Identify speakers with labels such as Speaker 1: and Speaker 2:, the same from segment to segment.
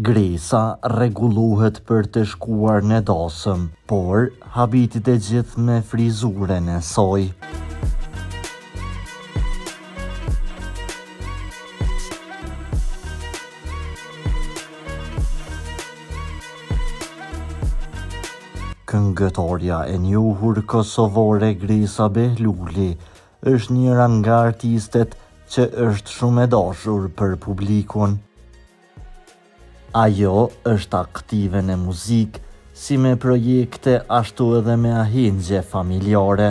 Speaker 1: Gresa rregullohet për të shkuar në dasëm, por habit të gjithë me frizurën e saj. Këngëtorja e njohur kosovore Gresa Behluli është njëra nga artistet që është shumë e dashur për publikun. Ajo është aktive në muzikë, si me projekte ashtu edhe me ahengje familjare.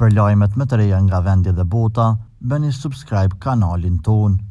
Speaker 1: Për lajmet më të reja nga vendi dhe bota, bëni subscribe kanalin tonë.